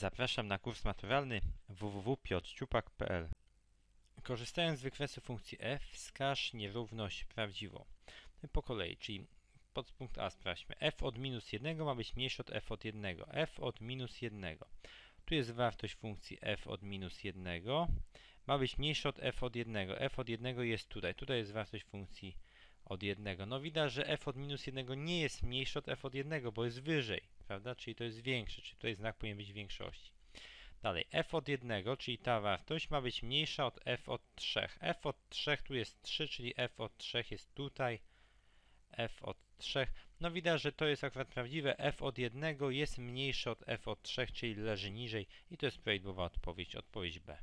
Zapraszam na kurs maturalny www.piotrciupak.pl Korzystając z wykresu funkcji f, wskaż nierówność prawdziwą. No po kolei, czyli podpunkt A sprawdźmy. f od minus 1 ma być mniejsze od f od 1. f od minus 1. Tu jest wartość funkcji f od minus 1. Ma być mniejsze od f od 1. f od 1 jest tutaj. Tutaj jest wartość funkcji od 1. No widać, że f od minus 1 nie jest mniejsze od f od 1, bo jest wyżej, prawda? Czyli to jest większe, czyli tutaj znak powinien być większości. Dalej, f od 1, czyli ta wartość ma być mniejsza od f od 3. f od 3 tu jest 3, czyli f od 3 jest tutaj, f od 3. No widać, że to jest akurat prawdziwe. f od 1 jest mniejsze od f od 3, czyli leży niżej i to jest prawidłowa odpowiedź, odpowiedź B.